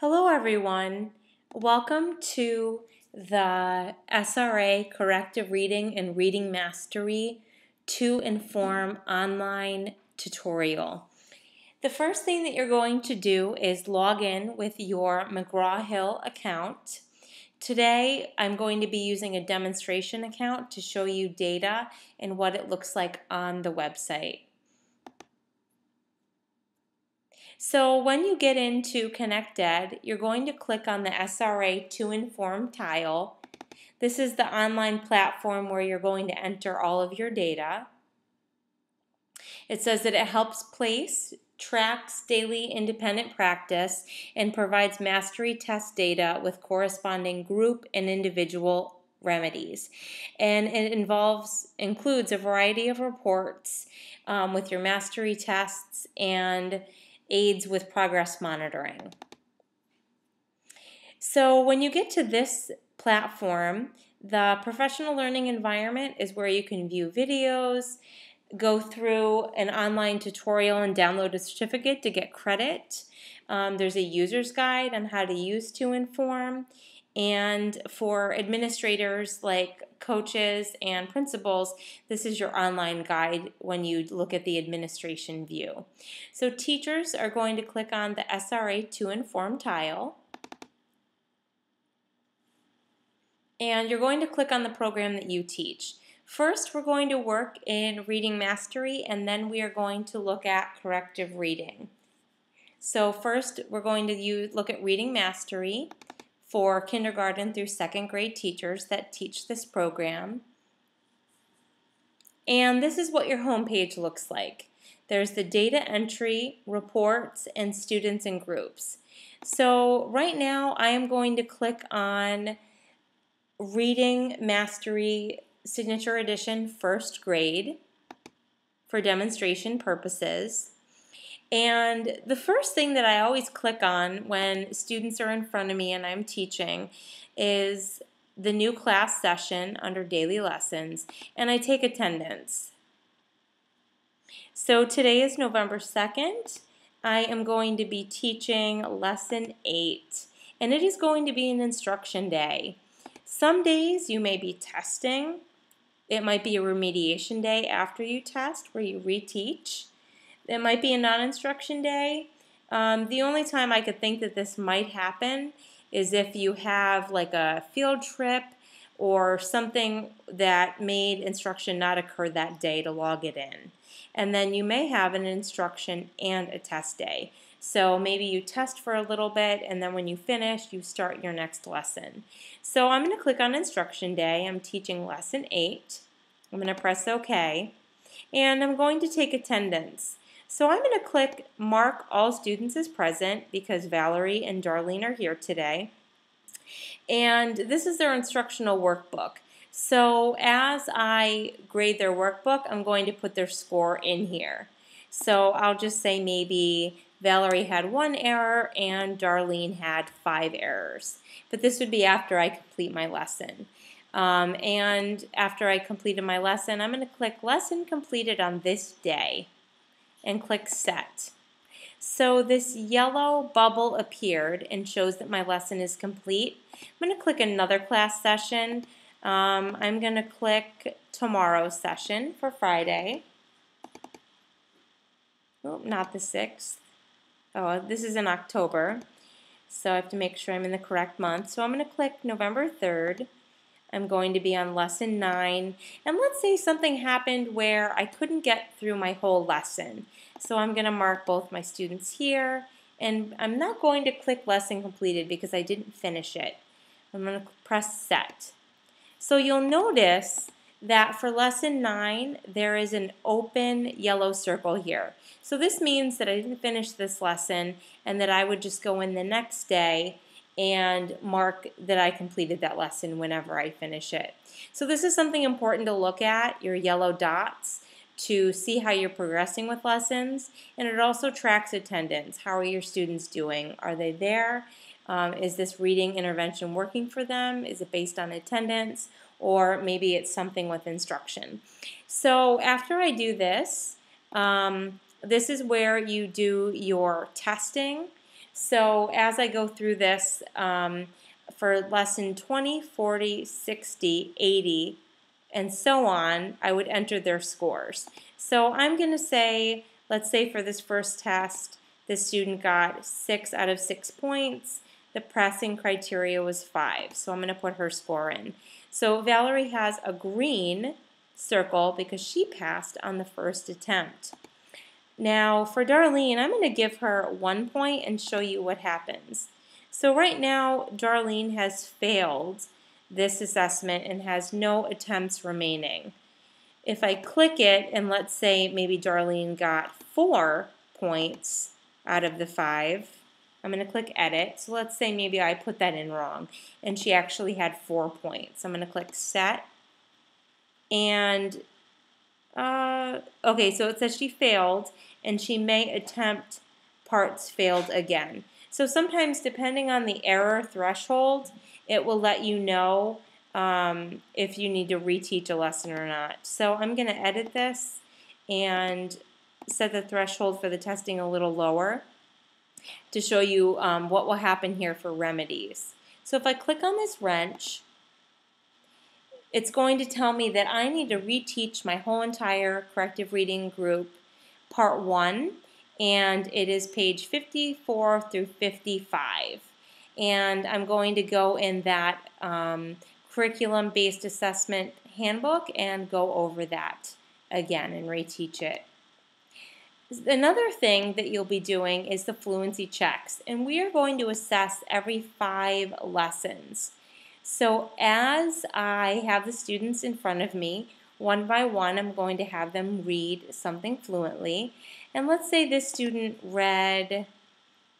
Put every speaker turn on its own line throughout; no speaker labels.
Hello, everyone. Welcome to the SRA Corrective Reading and Reading Mastery 2Inform online tutorial. The first thing that you're going to do is log in with your McGraw-Hill account. Today, I'm going to be using a demonstration account to show you data and what it looks like on the website. So when you get into ConnectEd, you're going to click on the SRA 2Inform tile. This is the online platform where you're going to enter all of your data. It says that it helps place, tracks daily independent practice, and provides mastery test data with corresponding group and individual remedies. And it involves includes a variety of reports um, with your mastery tests and aids with progress monitoring. So when you get to this platform, the professional learning environment is where you can view videos, go through an online tutorial and download a certificate to get credit. Um, there's a user's guide on how to use 2Inform. And for administrators like coaches and principals, this is your online guide when you look at the administration view. So teachers are going to click on the SRA 2Inform tile. And you're going to click on the program that you teach. First, we're going to work in reading mastery, and then we are going to look at corrective reading. So first, we're going to use, look at reading mastery for kindergarten through second grade teachers that teach this program. And this is what your homepage looks like. There's the data entry, reports, and students and groups. So right now I am going to click on Reading Mastery Signature Edition First Grade for demonstration purposes. And the first thing that I always click on when students are in front of me and I'm teaching is the new class session under daily lessons and I take attendance. So today is November 2nd. I am going to be teaching lesson 8 and it is going to be an instruction day. Some days you may be testing. It might be a remediation day after you test where you reteach. It might be a non-instruction day. Um, the only time I could think that this might happen is if you have like a field trip or something that made instruction not occur that day to log it in. And then you may have an instruction and a test day. So maybe you test for a little bit and then when you finish you start your next lesson. So I'm going to click on instruction day. I'm teaching lesson 8. I'm going to press OK and I'm going to take attendance. So I'm going to click mark all students as present because Valerie and Darlene are here today. And this is their instructional workbook. So as I grade their workbook, I'm going to put their score in here. So I'll just say maybe Valerie had one error and Darlene had five errors. But this would be after I complete my lesson. Um, and after I completed my lesson, I'm going to click Lesson Completed on this day and click Set. So this yellow bubble appeared and shows that my lesson is complete. I'm going to click another class session. Um, I'm going to click tomorrow's session for Friday. Oh, not the 6th. Oh, this is in October. So I have to make sure I'm in the correct month. So I'm going to click November 3rd. I'm going to be on lesson 9. And let's say something happened where I couldn't get through my whole lesson. So I'm going to mark both my students here. And I'm not going to click lesson completed because I didn't finish it. I'm going to press set. So you'll notice that for lesson 9 there is an open yellow circle here. So this means that I didn't finish this lesson and that I would just go in the next day and mark that I completed that lesson whenever I finish it. So this is something important to look at, your yellow dots, to see how you're progressing with lessons. And it also tracks attendance. How are your students doing? Are they there? Um, is this reading intervention working for them? Is it based on attendance? Or maybe it's something with instruction. So after I do this, um, this is where you do your testing So as I go through this, um, for lesson 20, 40, 60, 80, and so on, I would enter their scores. So I'm going to say, let's say for this first test, the student got 6 out of 6 points. The pressing criteria was 5, so I'm going to put her score in. So Valerie has a green circle because she passed on the first attempt. Now for Darlene, I'm going to give her one point and show you what happens. So right now, Darlene has failed this assessment and has no attempts remaining. If I click it and let's say maybe Darlene got four points out of the five, I'm going to click edit. So let's say maybe I put that in wrong and she actually had four points. I'm going to click set and uh, okay, so it says she failed and she may attempt parts failed again. So sometimes depending on the error threshold, it will let you know um, if you need to reteach a lesson or not. So I'm going to edit this and set the threshold for the testing a little lower to show you um, what will happen here for remedies. So if I click on this wrench, it's going to tell me that I need to reteach my whole entire corrective reading group part 1 and it is page 54 through 55 and I'm going to go in that um, curriculum-based assessment handbook and go over that again and reteach it. Another thing that you'll be doing is the fluency checks, and we are going to assess every five lessons. So as I have the students in front of me, one by one, I'm going to have them read something fluently. And let's say this student read,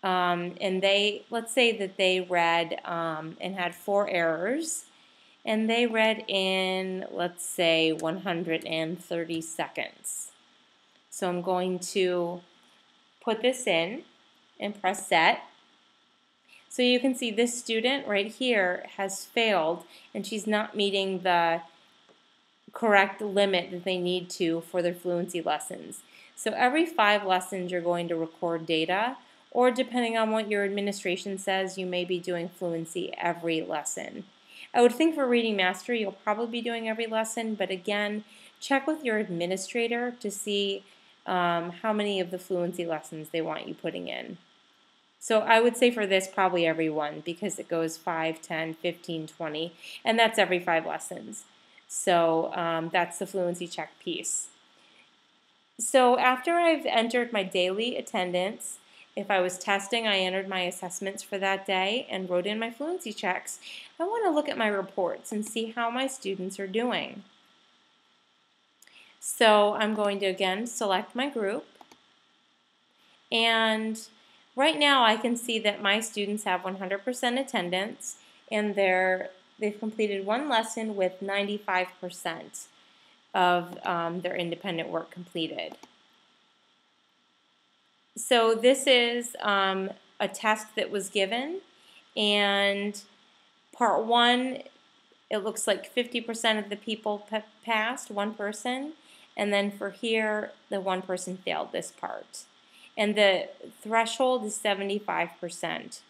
um, and they, let's say that they read um, and had four errors, and they read in, let's say, 130 seconds. So I'm going to put this in and press set. So you can see this student right here has failed and she's not meeting the correct limit that they need to for their fluency lessons. So every five lessons you're going to record data or depending on what your administration says you may be doing fluency every lesson. I would think for reading mastery you'll probably be doing every lesson but again check with your administrator to see um, how many of the fluency lessons they want you putting in. So I would say for this, probably every one because it goes 5, 10, 15, 20, and that's every five lessons. So um, that's the fluency check piece. So after I've entered my daily attendance, if I was testing, I entered my assessments for that day and wrote in my fluency checks. I want to look at my reports and see how my students are doing. So I'm going to again select my group and right now I can see that my students have 100% attendance and they're, they've completed one lesson with 95% of um, their independent work completed. So this is um, a test that was given and part one it looks like 50% of the people passed, one person, and then for here, the one person failed this part. And the threshold is 75%.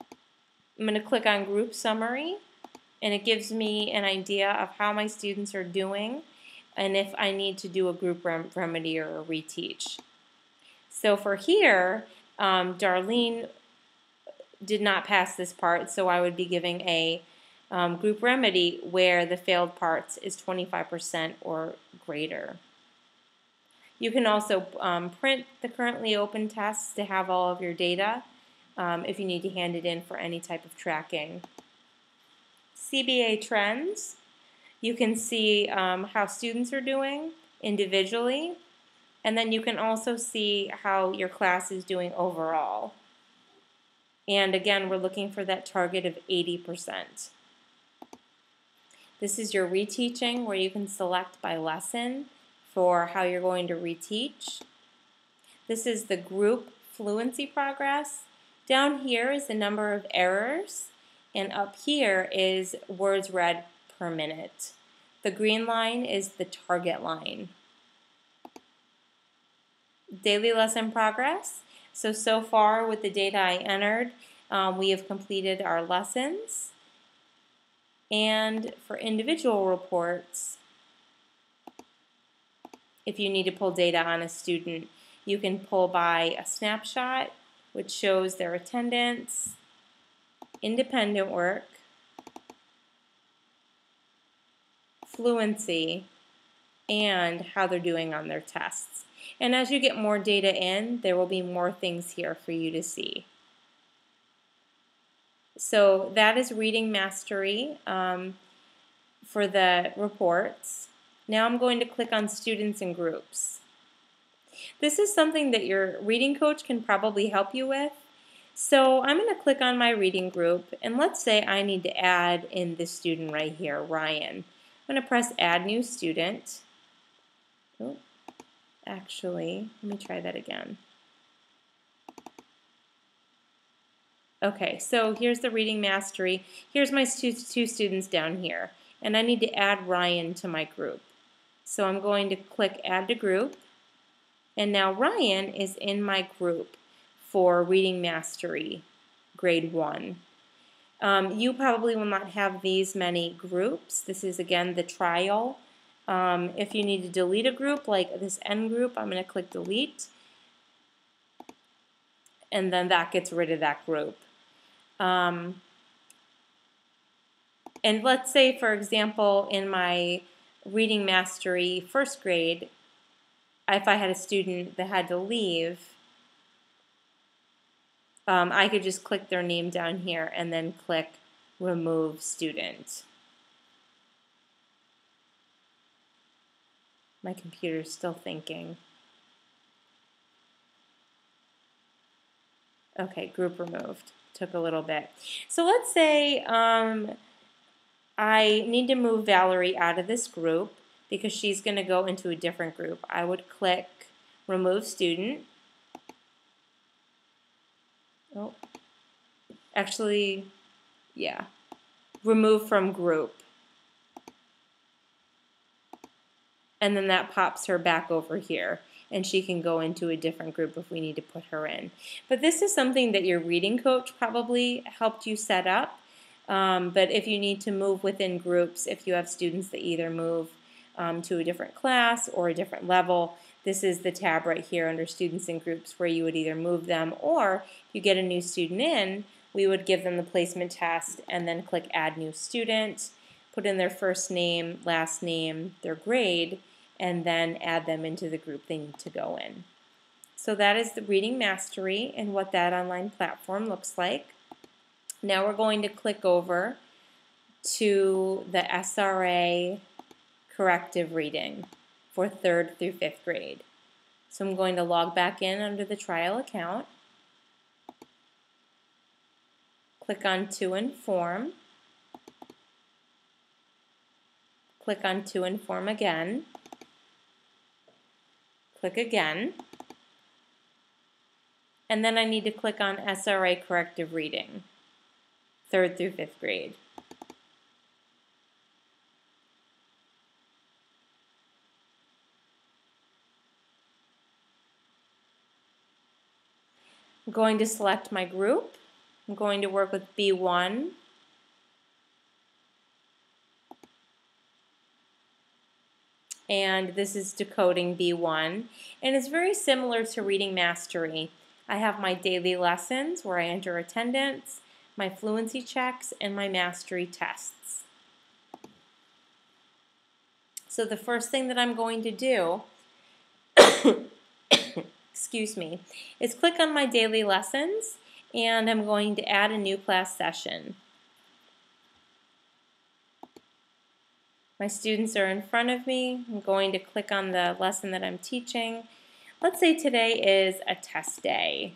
I'm going to click on Group Summary, and it gives me an idea of how my students are doing and if I need to do a group rem remedy or a reteach. So for here, um, Darlene did not pass this part, so I would be giving a um, group remedy where the failed parts is 25% or greater. You can also um, print the currently open tests to have all of your data um, if you need to hand it in for any type of tracking. CBA trends, you can see um, how students are doing individually, and then you can also see how your class is doing overall. And again, we're looking for that target of 80%. This is your reteaching where you can select by lesson for how you're going to reteach. This is the group fluency progress. Down here is the number of errors and up here is words read per minute. The green line is the target line. Daily lesson progress. So, so far with the data I entered, um, we have completed our lessons. And for individual reports, if you need to pull data on a student, you can pull by a snapshot, which shows their attendance, independent work, fluency, and how they're doing on their tests. And as you get more data in, there will be more things here for you to see. So that is reading mastery um, for the reports. Now I'm going to click on students and groups. This is something that your reading coach can probably help you with. So I'm going to click on my reading group and let's say I need to add in this student right here, Ryan. I'm going to press add new student. Oh, actually, let me try that again. Okay, so here's the reading mastery. Here's my two, two students down here, and I need to add Ryan to my group. So I'm going to click add to group, and now Ryan is in my group for reading mastery, grade one. Um, you probably will not have these many groups. This is again the trial. Um, if you need to delete a group like this N group, I'm going to click delete and then that gets rid of that group. Um, and let's say, for example, in my reading mastery first grade, if I had a student that had to leave, um, I could just click their name down here and then click remove student. My computer's still thinking. Okay, group removed. Took a little bit. So let's say um, I need to move Valerie out of this group because she's going to go into a different group. I would click remove student. Oh, actually, yeah, remove from group. And then that pops her back over here and she can go into a different group if we need to put her in. But this is something that your reading coach probably helped you set up. Um, but if you need to move within groups, if you have students that either move um, to a different class or a different level, this is the tab right here under students and groups where you would either move them or if you get a new student in, we would give them the placement test and then click add new student, put in their first name, last name, their grade, and then add them into the group they need to go in. So that is the Reading Mastery and what that online platform looks like. Now we're going to click over to the SRA corrective reading for third through fifth grade. So I'm going to log back in under the trial account. Click on 2Inform. Click on 2Inform again click again. And then I need to click on SRA Corrective Reading, third through fifth grade. I'm going to select my group. I'm going to work with B1 and this is decoding B1 and it's very similar to reading mastery. I have my daily lessons where I enter attendance, my fluency checks, and my mastery tests. So the first thing that I'm going to do, excuse me, is click on my daily lessons and I'm going to add a new class session. My students are in front of me. I'm going to click on the lesson that I'm teaching. Let's say today is a test day.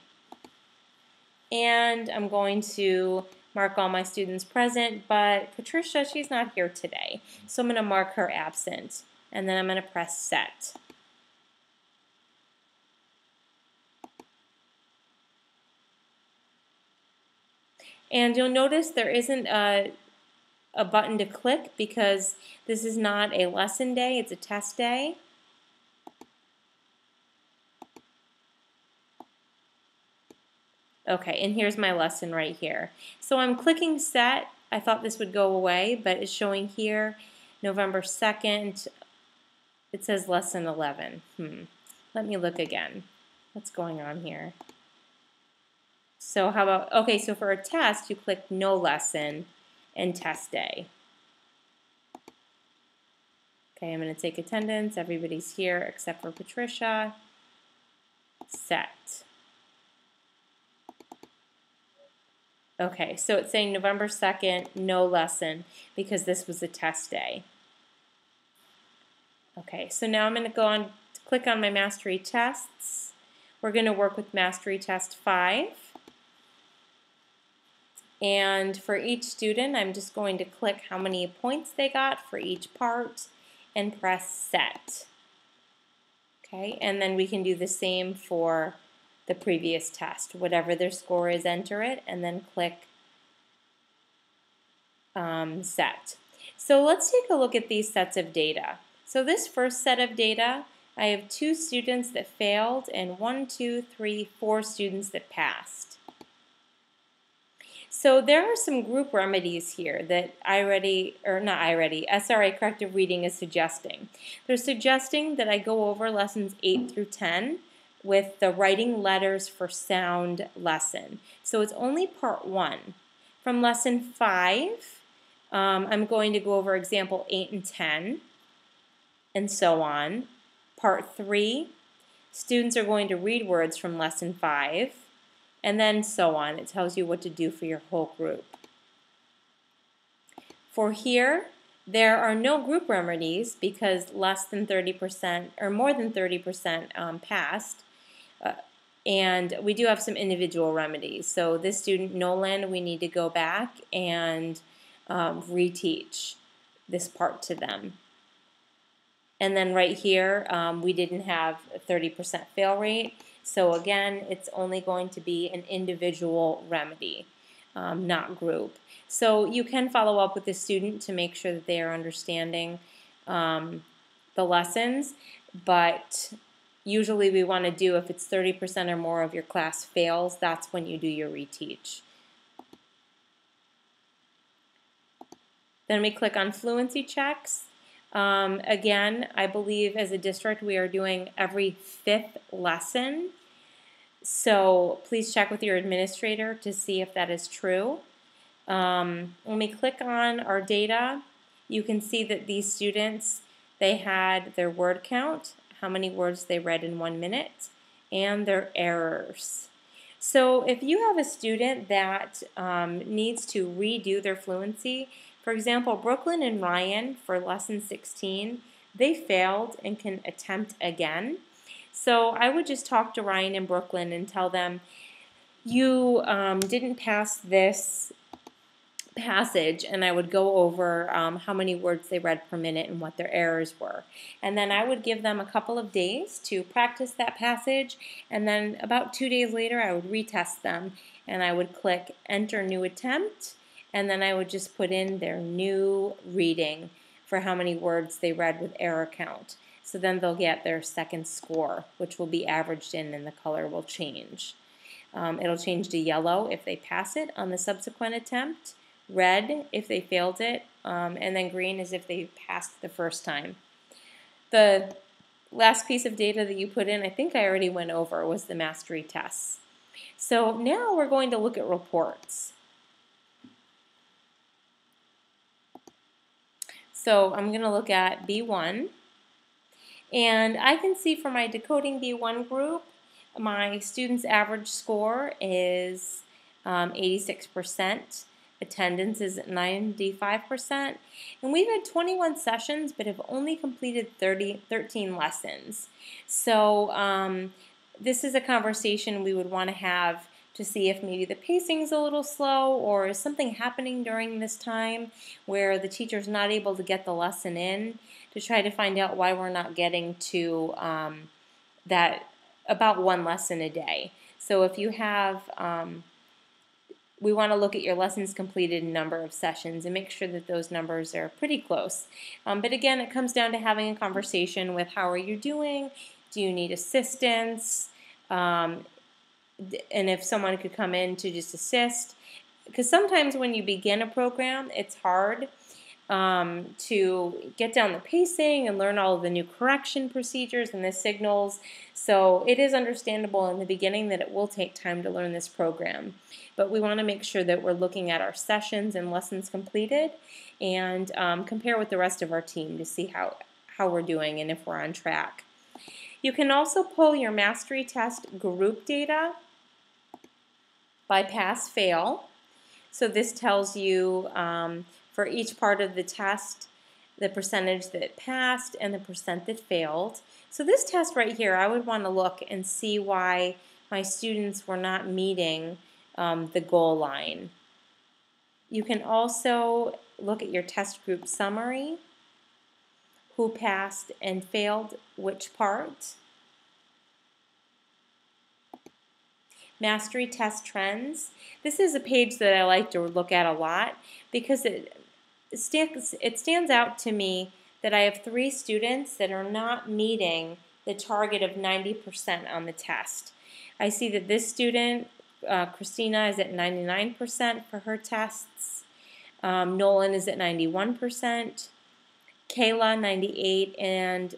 And I'm going to mark all my students present, but Patricia, she's not here today. So I'm going to mark her absent. And then I'm going to press set. And you'll notice there isn't a a button to click because this is not a lesson day, it's a test day. Okay, and here's my lesson right here. So I'm clicking set. I thought this would go away, but it's showing here November 2nd. It says lesson 11. Hmm. Let me look again. What's going on here? So how about, okay, so for a test, you click no lesson and test day. Okay, I'm going to take attendance. Everybody's here except for Patricia. Set. Okay, so it's saying November 2nd, no lesson, because this was a test day. Okay, so now I'm going to go on, click on my mastery tests. We're going to work with mastery test 5. And for each student, I'm just going to click how many points they got for each part and press set. Okay, and then we can do the same for the previous test. Whatever their score is, enter it, and then click um, set. So let's take a look at these sets of data. So this first set of data, I have two students that failed and one, two, three, four students that passed. So there are some group remedies here that I-Ready, or not I-Ready, SRA Corrective Reading is suggesting. They're suggesting that I go over lessons 8 through 10 with the writing letters for sound lesson. So it's only part 1. From lesson 5, um, I'm going to go over example 8 and 10, and so on. Part 3, students are going to read words from lesson 5 and then so on. It tells you what to do for your whole group. For here, there are no group remedies because less than 30% or more than 30% um, passed. And we do have some individual remedies. So this student, Nolan, we need to go back and um, reteach this part to them. And then right here, um, we didn't have a 30% fail rate. So again, it's only going to be an individual remedy, um, not group. So you can follow up with the student to make sure that they are understanding um, the lessons, but usually we want to do, if it's 30% or more of your class fails, that's when you do your reteach. Then we click on fluency checks. Um, again, I believe as a district we are doing every fifth lesson. So please check with your administrator to see if that is true. Um, when we click on our data, you can see that these students, they had their word count, how many words they read in one minute, and their errors. So if you have a student that um, needs to redo their fluency, for example, Brooklyn and Ryan for lesson 16, they failed and can attempt again. So I would just talk to Ryan and Brooklyn and tell them, you um, didn't pass this passage and I would go over um, how many words they read per minute and what their errors were. And then I would give them a couple of days to practice that passage and then about two days later I would retest them and I would click enter new attempt and then I would just put in their new reading for how many words they read with error count. So then they'll get their second score, which will be averaged in and the color will change. Um, it'll change to yellow if they pass it on the subsequent attempt, red if they failed it, um, and then green is if they passed the first time. The last piece of data that you put in, I think I already went over, was the mastery tests. So now we're going to look at reports. So I'm going to look at B1. And I can see for my Decoding B1 group, my students' average score is um, 86%. Attendance is 95%. And we've had 21 sessions, but have only completed 30, 13 lessons. So um, this is a conversation we would want to have to see if maybe the pacing is a little slow or is something happening during this time where the teacher's not able to get the lesson in to try to find out why we're not getting to um, that about one lesson a day. So if you have, um, we want to look at your lessons completed number of sessions and make sure that those numbers are pretty close. Um, but again, it comes down to having a conversation with how are you doing? Do you need assistance? Um, and if someone could come in to just assist. Because sometimes when you begin a program, it's hard um, to get down the pacing and learn all of the new correction procedures and the signals. So it is understandable in the beginning that it will take time to learn this program. But we want to make sure that we're looking at our sessions and lessons completed and um, compare with the rest of our team to see how, how we're doing and if we're on track. You can also pull your mastery test group data by pass-fail. So this tells you um, for each part of the test, the percentage that passed and the percent that failed. So this test right here, I would want to look and see why my students were not meeting um, the goal line. You can also look at your test group summary, who passed and failed which part. Mastery Test Trends. This is a page that I like to look at a lot because it stands, it stands out to me that I have three students that are not meeting the target of 90% on the test. I see that this student, uh, Christina, is at 99% for her tests. Um, Nolan is at 91%. Kayla, 98, and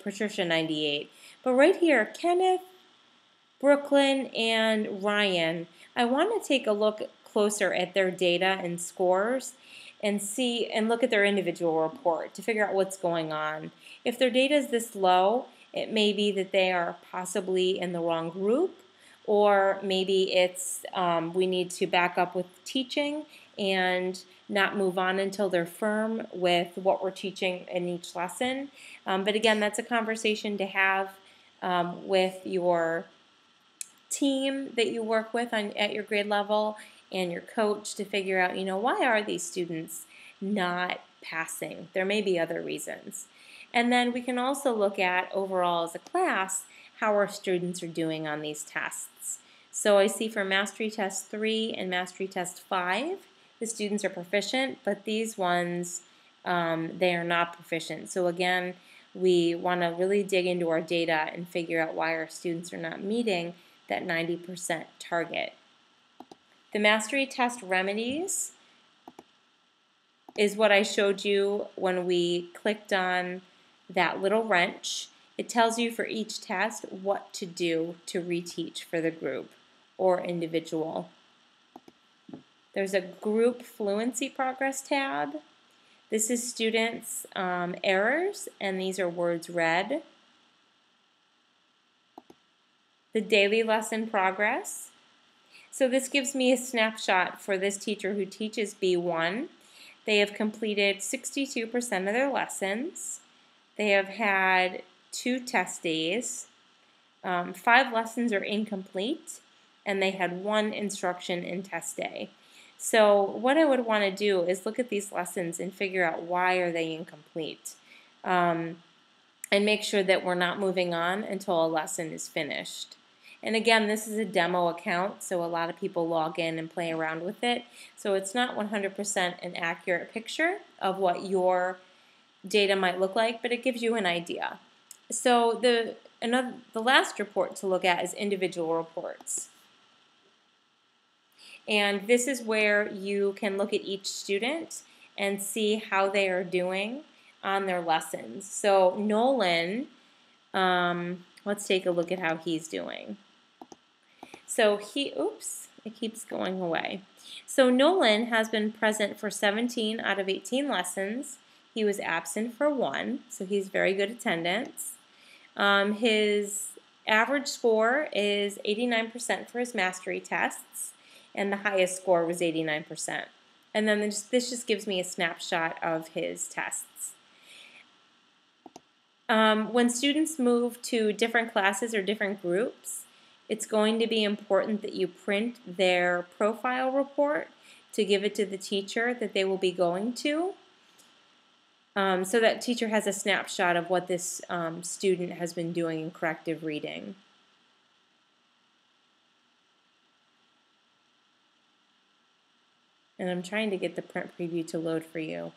Patricia, 98. But right here, Kenneth, Brooklyn, and Ryan, I want to take a look closer at their data and scores and see and look at their individual report to figure out what's going on. If their data is this low, it may be that they are possibly in the wrong group or maybe it's um, we need to back up with teaching and not move on until they're firm with what we're teaching in each lesson. Um, but again, that's a conversation to have um, with your team that you work with on, at your grade level and your coach to figure out, you know, why are these students not passing? There may be other reasons. And then we can also look at overall as a class how our students are doing on these tests. So I see for Mastery Test 3 and Mastery Test 5, the students are proficient, but these ones, um, they are not proficient. So again, we want to really dig into our data and figure out why our students are not meeting that 90% target. The mastery test remedies is what I showed you when we clicked on that little wrench. It tells you for each test what to do to reteach for the group or individual. There's a group fluency progress tab. This is students' um, errors, and these are words read. The daily lesson progress. So this gives me a snapshot for this teacher who teaches B1. They have completed 62% of their lessons. They have had two test days. Um, five lessons are incomplete, and they had one instruction in test day. So what I would want to do is look at these lessons and figure out why are they incomplete. Um, and make sure that we're not moving on until a lesson is finished. And again, this is a demo account, so a lot of people log in and play around with it. So it's not 100% an accurate picture of what your data might look like, but it gives you an idea. So the another the last report to look at is individual reports. And this is where you can look at each student and see how they are doing on their lessons. So Nolan, um, let's take a look at how he's doing. So he, oops, it keeps going away. So Nolan has been present for 17 out of 18 lessons. He was absent for one, so he's very good attendance. Um, his average score is 89% for his mastery tests, and the highest score was 89%. And then this, this just gives me a snapshot of his tests. Um, when students move to different classes or different groups, it's going to be important that you print their profile report to give it to the teacher that they will be going to. Um, so that teacher has a snapshot of what this um, student has been doing in corrective reading. And I'm trying to get the print preview to load for you.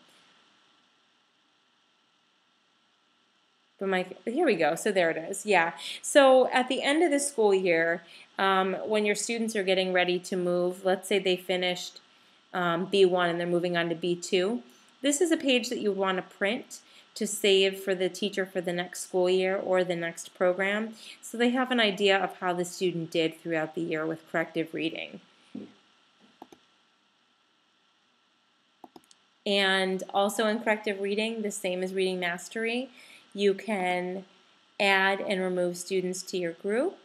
But my, here we go. So there it is. Yeah. So at the end of the school year, um, when your students are getting ready to move, let's say they finished um, B1 and they're moving on to B2, this is a page that you want to print to save for the teacher for the next school year or the next program so they have an idea of how the student did throughout the year with corrective reading. And also in corrective reading, the same as reading mastery, you can add and remove students to your group.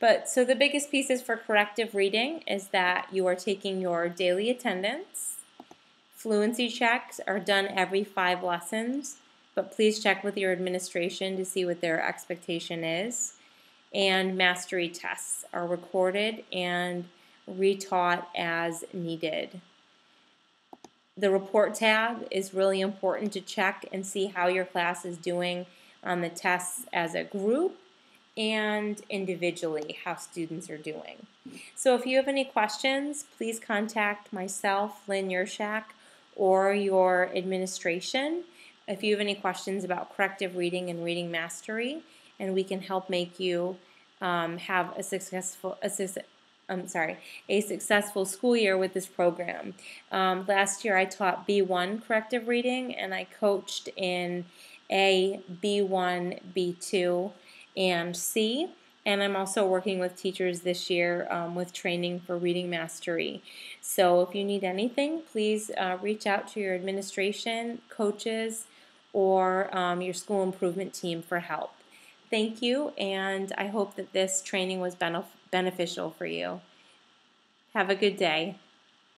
But so the biggest pieces for corrective reading is that you are taking your daily attendance. Fluency checks are done every five lessons, but please check with your administration to see what their expectation is. And mastery tests are recorded and retaught as needed. The report tab is really important to check and see how your class is doing on the tests as a group and individually how students are doing. So if you have any questions, please contact myself, Lynn Yurschak, or your administration if you have any questions about corrective reading and reading mastery, and we can help make you um, have a successful, a, I'm sorry, a successful school year with this program. Um, last year I taught B1 corrective reading and I coached in A, B1, B2, and C. And I'm also working with teachers this year um, with training for reading mastery. So if you need anything, please uh, reach out to your administration, coaches, or um, your school improvement team for help. Thank you, and I hope that this training was benef beneficial for you. Have a good day.